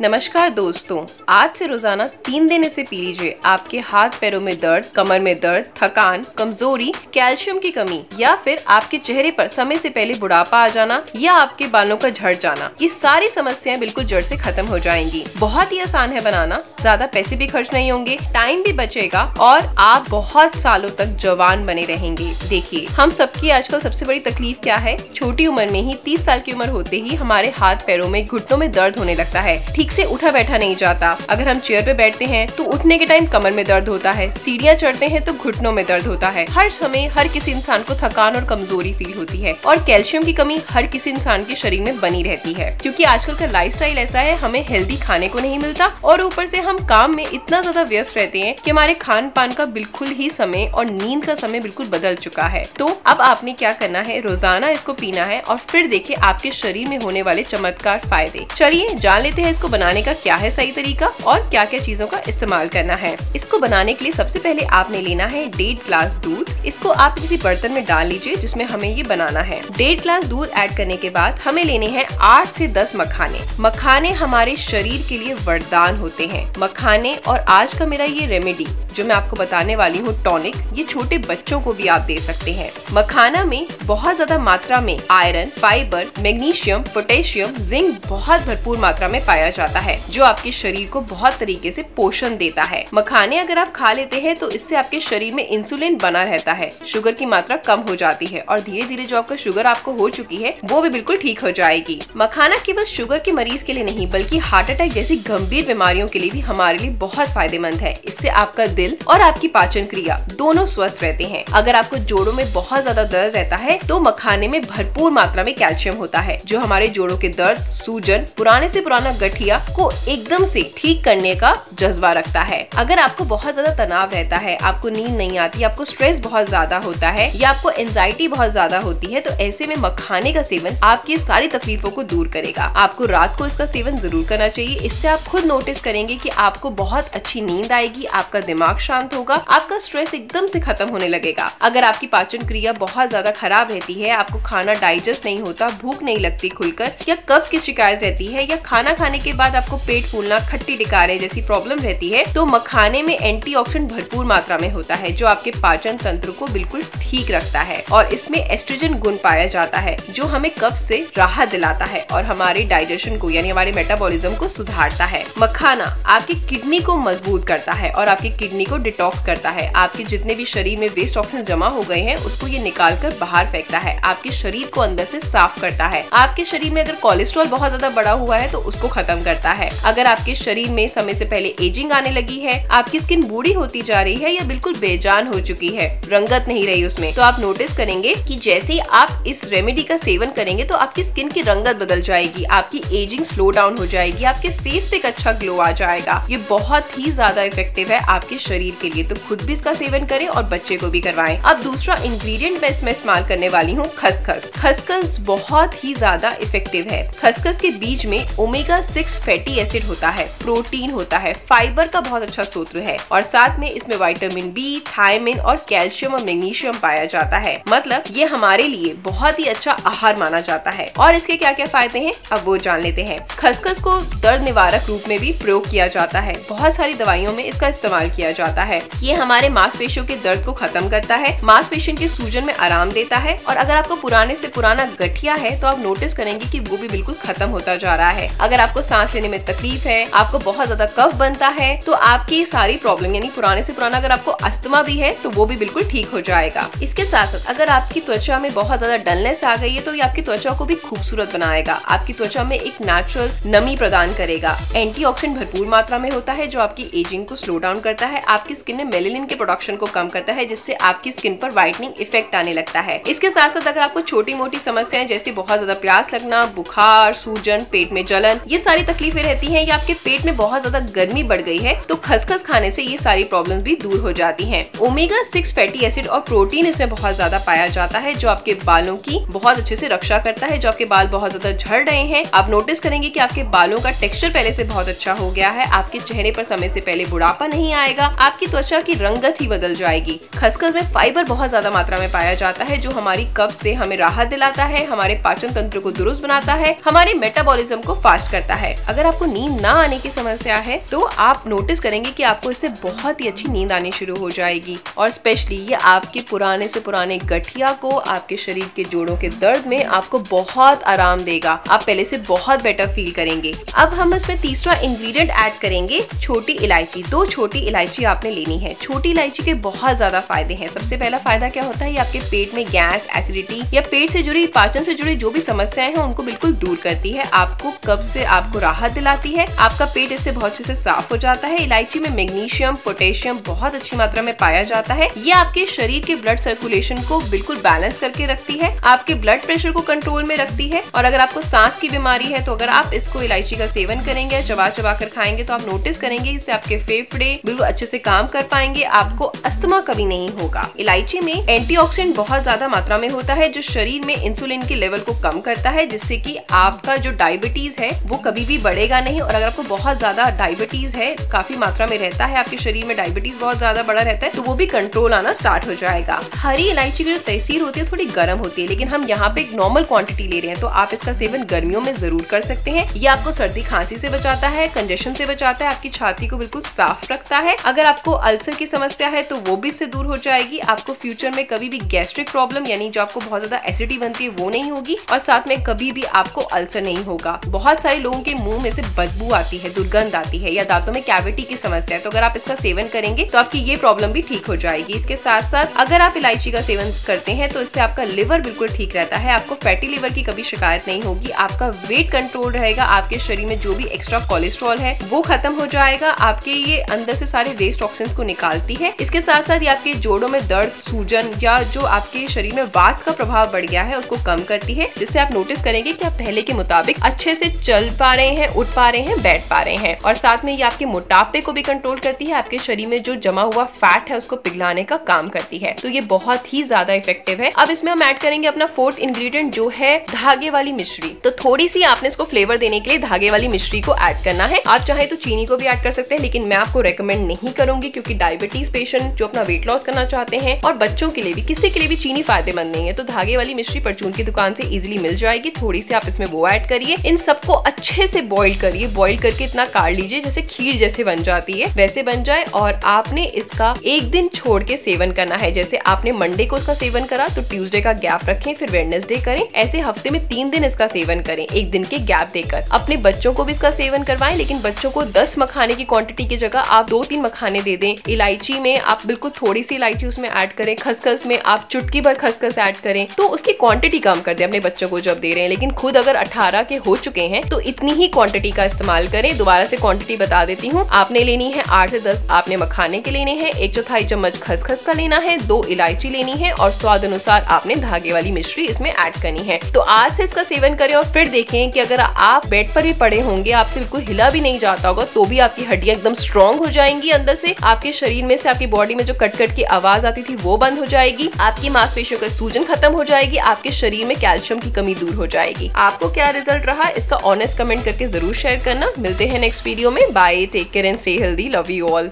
नमस्कार दोस्तों, आज से रोज़ाना तीन दिन इसे पी लीजिए। आपके हाथ पैरों में दर्द, कमर में दर्द, थकान, कमज़ोरी, कैल्शियम की कमी, या फिर आपके चेहरे पर समय से पहले बुढ़ापा आ जाना, या आपके बालों का झड़ जाना, ये सारी समस्याएँ बिल्कुल जड़ से खत्म हो जाएँगी। बहुत ही आसान है बनाना, ज़्यादा पैसे भी खर्च नहीं होंगे, टाइम भी बचेगा, और आप बहुत सालों तक जवान बने रहेंगे। देखिए, हम सबकी आजकल सबसे बड़ी तकलीफ़ क्या है? छोटी उम्र में ही, तीस साल की उम्र होते ही हमारे हाथ पैरों में घुटनों में दर्द होने लगता है। ठीक से उठा बैठा नहीं जाता। अगर हम चेयर पे बैठते हैं तो उठने के टाइम कमर में दर्द होता है। सीढ़ियाँ चढ़ते हैं तो घुटनों में दर्द होता है। हर समय हर किसी इंसान को थकान और कमज़ोरी फील होती है और कैल्शियम की कमी हर किसी इंसान के शरीर में बनी रहती है। क्योंकि आजकल का लाइफ ऐसा है, हमें हेल्दी खाने को नहीं मिलता और ऊपर से हम काम में इतना ज़्यादा व्यस्त रहते हैं कि हमारे खान पान का बिल्कुल ही समय और नींद का समय बिल्कुल बदल चुका है। तो अब आपने क्या करना है? रोज़ाना इसको पीना है और फिर देखिए आपके शरीर में होने वाले चमत्कार फ़ायदे। चलिए जान लेते हैं इसको बनाने का क्या है सही तरीका और क्या क्या चीज़ों का इस्तेमाल करना है? इसको बनाने के लिए सबसे पहले आपने लेना है डेढ़ ग्लास दूध। इसको आप किसी बर्तन में डाल लीजिए जिसमें हमें ये बनाना है। डेढ़ ग्लास दूध ऐड करने के बाद हमें लेने हैं आठ से दस मखाने। मखाने हमारे शरीर के लिए वरदान होते हैं। मखाने और आज का मेरा ये रेमेडी। जो मैं आपको बताने वाली हूँ टॉनिक ये छोटे बच्चों को भी आप दे सकते हैं। मखाना में बहुत ज़्यादा मात्रा में iron fibre magnesium potassium zinc बहुत भरपूर मात्रा में पाया जाता है, जो आपके शरीर को बहुत तरीके से पोषण देता है। मखाने अगर आप खा लेते हैं तो इससे आपके शरीर में इंसुलिन बना रहता है। शुगर की मात्रा कम हो जाती है और धीरे धीरे जो आपका शुगर आपको हो चुकी है, वो भी बिल्कुल ठीक हो जाएगी। मखाना केवल शुगर के मरीज़ के लिए नहीं, बल्कि हार्ट अटैक जैसी गंभीर बीमारियों के लिए भी हमारे लिए बहुत फ़ायदेमंद है। इससे आपका दिल और आपकी पाचन क्रिया दोनों स्वस्थ रहते हैं। अगर आपको जोड़ों में बहुत ज़्यादा दर्द रहता है तो मखाने में भरपूर मात्रा में कैल्शियम होता है, जो हमारे जोड़ों के दर्द, सूजन, पुराने से पुराना गठिया को एकदम से ठीक करने का जज्बा रखता है। अगर आपको बहुत ज़्यादा तनाव रहता है, आपको नींद नहीं आती, आपको स्ट्रेस बहुत ज़्यादा होता है या आपको एंजाइटी बहुत ज़्यादा होती है तो ऐसे में मखाने का सेवन आपकी सारी तकलीफों को दूर करेगा। आपको रात को इसका सेवन ज़रूर करना चाहिए। इससे आप खुद नोटिस करेंगे कि आपको बहुत अच्छी नींद आएगी, आपका दिमाग शांत होगा, आपका स्ट्रेस एकदम से खत्म होने लगेगा। अगर आपकी पाचन क्रिया बहुत ज़्यादा खराब रहती है, आपको खाना डाइजेस्ट नहीं होता, भूख नहीं लगती खुलकर, या कब्ज की शिकायत रहती है, या खाना खाने के बाद आपको पेट फूलना, खट्टी डिकारे जैसी प्रॉब्लम रहती है तो मखाने में एंटीऑक्सीडेंट भरपूर मात्रा में होता है, जो आपके पाचन तंत्र को बिल्कुल ठीक रखता है। और इसमें एस्ट्रोजन गुण पाया जाता है, जो हमें कब्ज से राहत दिलाता है और हमारे डाइजेशन को, यानी हमारे मेटाबॉलिज्म को सुधारता है। मखाना आपकी किडनी को मज़बूत करता है और आपकी किडनी को डिटॉक्स करता है। आपके जितने भी शरीर में वेस्ट ऑक्सीजन जमा हो गए हैं, उसको ये निकाल कर बाहर फेंकता है। आपके शरीर को अंदर से साफ़ करता है। आपके शरीर में अगर कोलेस्ट्रॉल बहुत ज़्यादा बड़ा हुआ है तो उसको खत्म करता है। अगर आपके शरीर में समय से पहले एजिंग आने लगी है, आपकी स्किन बूढ़ी होती जा रही है या बिल्कुल बेजान हो चुकी है, रंगत नहीं रही उसमें तो आप नोटिस करेंगे कि जैसे ही आप इस रेमेडी का सेवन करेंगे तो आपकी स्किन की रंगत बदल जाएगी, आपकी एजिंग स्लो डाउन हो जाएगी, आपके फेस पे एक अच्छा ग्लो आ जाएगा। ये बहुत ही ज़्यादा इफ़ेक्टिव है आपके शरीर के लिए तो खुद भी इसका सेवन करें और बच्चे को भी करवाएँ। अब दूसरा इंग्रेडिएंट मैं इसमें इस्तेमाल करने वाली हूँ, खसखस। खसखस बहुत ही ज़्यादा इफ़ेक्टिव है। खसखस के बीज में ओमेगा सिक्स फैटी एसिड होता है प्रोटीन होता है फाइबर का बहुत अच्छा सूत्र है और साथ में इसमें वाइटामिन बी थायमिन और कैल्शियम और मैग्नीशियम पाया जाता है। मतलब ये हमारे लिए बहुत ही अच्छा आहार माना जाता है। और इसके क्या क्या फ़ायदे हैं? अब वो जान लेते हैं। खसखस को दर्द निवारक रूप में भी प्रयोग किया जाता है। बहुत सारी दवाइयों में इसका इस्तेमाल किया जाता है। ये हमारे मांसपेशियों के दर्द को खत्म करता है। मांसपेशियों के सूजन में आराम देता है। और अगर आपको पुराने से पुराना गठिया है तो आप नोटिस करेंगे कि वो भी बिल्कुल खत्म होता जा रहा है। अगर आपको सांस लेने में तकलीफ़ है, आपको बहुत ज़्यादा कफ बनता है तो आपकी सारी प्रॉब्लम यानी पुराने से पुराना अगर आपको अस्थमा भी है तो वो भी बिल्कुल ठीक हो जाएगा। इसके साथ साथ, अगर आपकी त्वचा में बहुत ज़्यादा डलनेस आ गई है तो ये आपकी त्वचा को भी खूबसूरत बनाएगा। आपकी त्वचा में एक नेचुरल नमी प्रदान करेगा। एंटीऑक्सीडेंट भरपूर मात्रा में होता है, जो आपकी एजिंग को स्लो डाउन करता है आपकी स्किन में मेलेनिन के प्रोडक्शन को कम करता है, जिससे आपकी स्किन पर व्हाइटनिंग इफ़ेक्ट आने लगता है। इसके साथ साथ अगर आपको छोटी मोटी समस्याएँ, जैसे बहुत ज़्यादा प्यास लगना, बुखार, सूजन, पेट में जलन, ये सारी तकलीफें रहती है, या आपके पेट में बहुत ज़्यादा गर्मी बढ़ गई है तो खसखस खाने से ये सारी प्रॉब्लम भी दूर हो जाती है। ओमेगा सिक्स फैटी एसिड और प्रोटीन इसमें बहुत ज़्यादा पाया जाता है, जो आपके बालों की बहुत अच्छे से रक्षा करता है, जो आपके बाल बहुत ज़्यादा झड़ रहे हैं। आप नोटिस करेंगे कि आपके बालों का टेक्सचर पहले से बहुत अच्छा हो गया है, आपके चेहरे पर समय से पहले बुढ़ापा नहीं आएगा आपकी त्वचा की रंगत ही बदल जाएगी। खसखस में फाइबर बहुत ज़्यादा मात्रा में पाया जाता है, जो हमारी कब्ज से हमें राहत दिलाता है, हमारे पाचन तंत्र को दुरुस्त बनाता है, हमारे मेटाबॉलिज्म को फास्ट करता है। अगर आपको नींद ना आने की समस्या है तो आप नोटिस करेंगे कि आपको इससे बहुत ही अच्छी नींद आनी शुरू हो जाएगी। और स्पेशली ये आपके पुराने से पुराने गठिया को, आपके शरीर के जोड़ों के दर्द में आपको बहुत आराम देगा। आप पहले से बहुत बेटर फील करेंगे। अब हम इसमें तीसरा इंग्रेडिएंट ऐड करेंगे, छोटी इलायची। दो छोटी इलायची आपने लेनी है। छोटी इलायची के बहुत ज़्यादा फ़ायदे हैं। सबसे पहला फ़ायदा क्या होता है? ये आपके पेट में गैस, एसिडिटी या पेट से जुड़ी, पाचन से जुड़ी जो भी समस्याएँ हैं, उनको बिल्कुल दूर करती है। आपको कब्ज से आपको राहत दिलाती है। आपका पेट इससे बहुत अच्छे से साफ़ हो जाता है। इलायची में मैग्नीशियम, पोटेशियम बहुत अच्छी मात्रा में पाया जाता है। ये आपके शरीर के ब्लड सर्कुलेशन को बिल्कुल बैलेंस करके रखती है। आपके ब्लड प्रेशर को कंट्रोल में रखती है। और अगर आपको सांस की बीमारी है तो अगर आप इसको इलायची का सेवन करेंगे चबा चबा कर खाएँगे तो आप नोटिस करेंगे इससे आपके फेफड़े बिल्कुल अच्छे से काम कर पाएँगे, आपको अस्थमा कभी नहीं होगा। इलायची में एंटीऑक्सीडेंट बहुत ज़्यादा मात्रा में होता है, जो शरीर में इंसुलिन के लेवल को कम करता है, जिससे कि आपका जो डायबिटीज़ है, वो कभी भी बढ़ेगा नहीं और अगर आपको बहुत ज़्यादा डायबिटीज़ है, काफ़ी मात्रा में रहता है, आपके शरीर में डायबिटीज़ बहुत ज़्यादा बड़ा रहता है तो वो भी कंट्रोल आना स्टार्ट हो जाएगा। हरी इलायची की जो तहसीर होती है, थोड़ी गर्म होती है, लेकिन हम यहाँ पे एक नॉर्मल क्वांटिटी ले रहे हैं तो आप इसका सेवन गर्मियों में ज़रूर कर सकते हैं। ये आपको सर्दी खांसी से बचाता है कंजेशन से बचाता है, आपकी छाती को बिल्कुल साफ़ रखता है। अगर आपको अल्सर की समस्या है तो वो भी इससे दूर हो जाएगी। आपको फ्यूचर में कभी भी गैस्ट्रिक प्रॉब्लम, यानी जो आपको बहुत ज़्यादा एसिडिटी बनती है, वो नहीं होगी, और साथ में कभी भी आपको अल्सर नहीं होगा। बहुत सारे लोगों के मुँह में से बदबू आती है, दुर्गंध आती है, या दांतों में कैविटी की समस्या है। तो अगर आप इसका सेवन करेंगे तो आपकी ये प्रॉब्लम भी ठीक हो जाएगी। इसके साथ साथ अगर आप इलायची का सेवन करते हैं तो इससे आपका लिवर बिल्कुल ठीक रहता है। आपको फैटी लिवर की कभी शिकायत नहीं होगी। आपका वेट कंट्रोल रहेगा। आपके शरीर में जो भी एक्स्ट्रा कोलेस्ट्रॉल है, वो खत्म हो जाएगा। आपके ये अंदर से सारे वेस्ट ऑक्सीजन को निकालती है। इसके साथ साथ ये आपके जोड़ों में दर्द, सूजन या जो आपके शरीर में वात का प्रभाव बढ़ गया है, उसको कम करती है, जिससे आप नोटिस करेंगे कि आप पहले के मुताबिक अच्छे से चल पा रहे हैं, उठ पा रहे हैं, बैठ पा रहे हैं। और साथ में ये आपके मोटापे को भी कंट्रोल करती है, आपके शरीर में जो जमा हुआ फैट है, उसको पिघलाने का काम करती है। तो ये बहुत ही ज़्यादा इफ़ेक्टिव है। अब इसमें हम ऐड करेंगे अपना फोर्थ इंग्रेडिएंट जो है, धागे वाली मिश्री। तो थोड़ी सी आपने इसको फ्लेवर देने के लिए धागे वाली मिश्री को ऐड करना है। आप चाहे तो चीनी को भी ऐड कर सकते हैं, लेकिन मैं आपको रेकमेंड नहीं करूँगी क्योंकि डायबिटीज़ पेशेंट जो अपना वेट लॉस करना चाहते हैं और बच्चों के लिए भी, किसी के लिए भी चीनी फ़ायदेमंद नहीं है। तो धागे वाली मिश्री परचून की दुकान से इजिली मिल जाएगी। थोड़ी सी आप इसमें वो ऐड करिए। इन सबको अच्छे से बॉइल करिए। बॉइल करके इतना काट लीजिए जैसे खीर जैसे बन जाती है। वैसे बन जाए और आपने इसका एक दिन छोड़ के सेवन करना है। जैसे आपने मंडे को इसका सेवन करा तो ट्यूसडे का गैप रखें, फिर वेडनेसडे करें। ऐसे हफ़्ते में तीन दिन इसका सेवन करें। एक दिन के गैप देकर। अपने बच्चों को भी इसका सेवन करवाएँ, लेकिन बच्चों को दस मखाने की क्वांटिटी की जगह आप दो तीन मखाने दे दें। इलायची में आप बिल्कुल थोड़ी सी इलायची उसमें ऐड करें। खसखस में आप चुटकी भर खसखस ऐड करें। तो उसकी क्वांटिटी कम कर दें अपने बच्चों को जब दे रहे हैं। लेकिन खुद अगर अठारह के हो चुके हैं तो इतनी ही क्वांटिटी का इस्तेमाल करें। दोबारा से क्वांटिटी बता देती हूँ। आपने लेनी है आठ से दस। आपने मखाने के लेने हैं। एक चौथाई चम्मच खसखस का लेना है। दो इलायची लेनी है और स्वाद अनुसार आपने धागे वाली मिश्री इसमें ऐड करनी है। तो आज से इसका सेवन करें और फिर देखें कि अगर आप बेड पर भी पड़े होंगे, आपसे बिल्कुल हिला भी नहीं जाता होगा तो भी आपकी हड्डियाँ एकदम स्ट्रॉन्ग हो जाएँगी, अंदर से आपके शरीर में से आपकी बॉडी में जो कटकट कट की आवाज़ आती थी, वो बंद हो जाएगी। आपकी मांसपेशियों का सूजन खत्म हो जाएगी, आपके शरीर में कैल्शियम की कमी दूर हो जाएगी। आपको क्या रिज़ल्ट रहा? इसका ऑनेस्ट कमेंट करके ज़रूर शेयर करना। मिलते हैं नेक्स्ट वीडियो में। Bye take care and stay healthy love you all